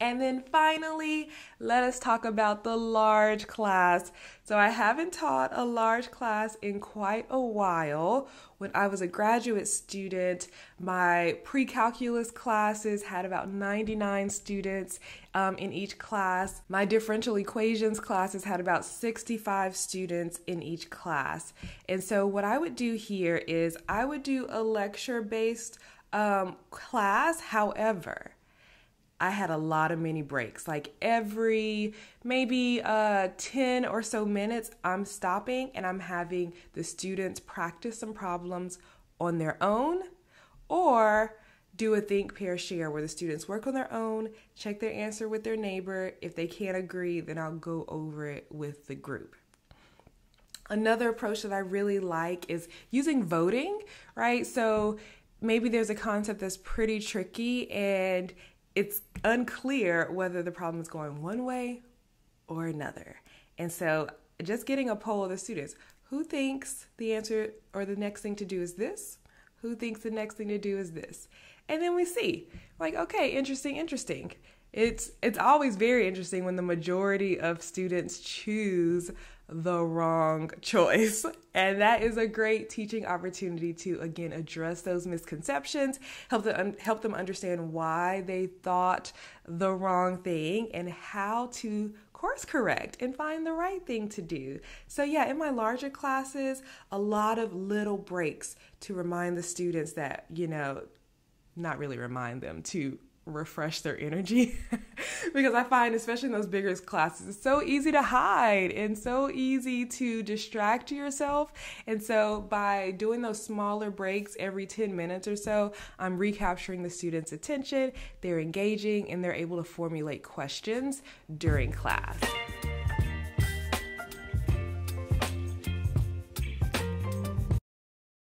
And then finally, let us talk about the large class. So, I haven't taught a large class in quite a while. When I was a graduate student, my pre calculus classes had about 99 students um, in each class. My differential equations classes had about 65 students in each class. And so, what I would do here is I would do a lecture based um, class. However, I had a lot of mini breaks. Like every maybe uh, 10 or so minutes, I'm stopping and I'm having the students practice some problems on their own or do a think, pair, share where the students work on their own, check their answer with their neighbor. If they can't agree, then I'll go over it with the group. Another approach that I really like is using voting, right? So maybe there's a concept that's pretty tricky and it's unclear whether the problem is going one way or another. And so, just getting a poll of the students who thinks the answer or the next thing to do is this? Who thinks the next thing to do is this? And then we see, like, okay, interesting, interesting. It's it's always very interesting when the majority of students choose the wrong choice. And that is a great teaching opportunity to again address those misconceptions, help them help them understand why they thought the wrong thing and how to course correct and find the right thing to do. So yeah, in my larger classes, a lot of little breaks to remind the students that, you know, not really remind them to refresh their energy because I find, especially in those bigger classes, it's so easy to hide and so easy to distract yourself. And so, by doing those smaller breaks every 10 minutes or so, I'm recapturing the students' attention, they're engaging, and they're able to formulate questions during class.